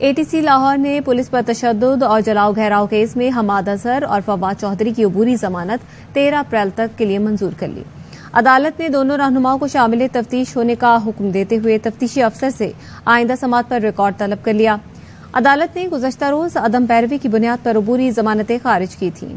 ATC Lahore ने police पर तशद और जलाओ घेराव केस में हमाद अजहर और फवाद चौधरी की अबूरी जमानत तेरह अप्रैल तक के लिए मंजूर कर ली। अदालत ने दोनों रहनुमाओं को शामिल तफ्तीश होने का हुक्म देते हुए तफ्तीशी अफसर से आइंदा समात पर रिकॉर्ड तलब कर लिया। अदालत ने गुजशत रोज अदम पैरवी की बुनियाद पर अबूरी जमानतें खारिज की थीं।